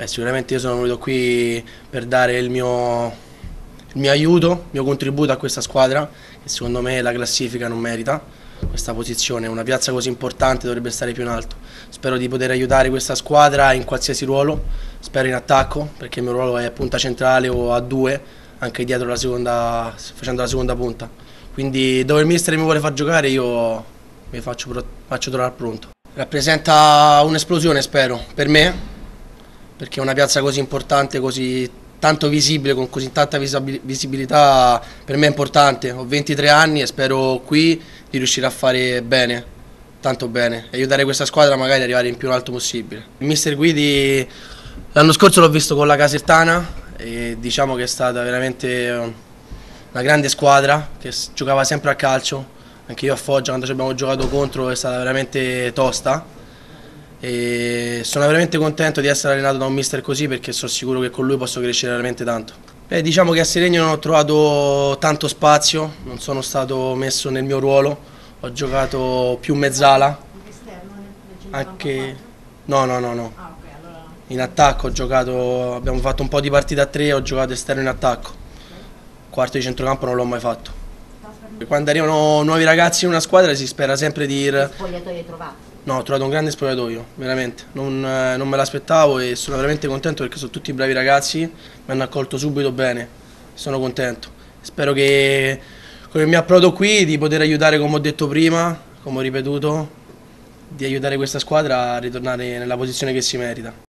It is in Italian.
Beh, sicuramente io sono venuto qui per dare il mio, il mio aiuto, il mio contributo a questa squadra che secondo me la classifica non merita questa posizione, una piazza così importante dovrebbe stare più in alto. Spero di poter aiutare questa squadra in qualsiasi ruolo, spero in attacco perché il mio ruolo è punta centrale o a due, anche dietro la seconda, facendo la seconda punta. Quindi dove il mister mi vuole far giocare io mi faccio, faccio trovare pronto. Rappresenta un'esplosione spero, per me, perché una piazza così importante, così tanto visibile, con così tanta visibilità, per me è importante. Ho 23 anni e spero qui di riuscire a fare bene, tanto bene, aiutare questa squadra magari ad arrivare in più in alto possibile. Il mister Guidi l'anno scorso l'ho visto con la Casertana e diciamo che è stata veramente una grande squadra che giocava sempre a calcio, anche io a Foggia quando ci abbiamo giocato contro è stata veramente tosta e sono veramente contento di essere allenato da un mister così perché sono sicuro che con lui posso crescere veramente tanto. Beh, diciamo che a Seregno non ho trovato tanto spazio, non sono stato messo nel mio ruolo, ho giocato più mezzala. Anche... No, no, no, no. Ah, in attacco ho giocato, abbiamo fatto un po' di partite a tre, ho giocato esterno in attacco. Quarto di centrocampo non l'ho mai fatto. Quando arrivano nuovi ragazzi in una squadra si spera sempre di... Spogliatoio trovato? No, ho trovato un grande spogliatoio, veramente. Non, eh, non me l'aspettavo e sono veramente contento perché sono tutti bravi ragazzi, mi hanno accolto subito bene. Sono contento. Spero che con il mio approdo qui di poter aiutare, come ho detto prima, come ho ripetuto, di aiutare questa squadra a ritornare nella posizione che si merita.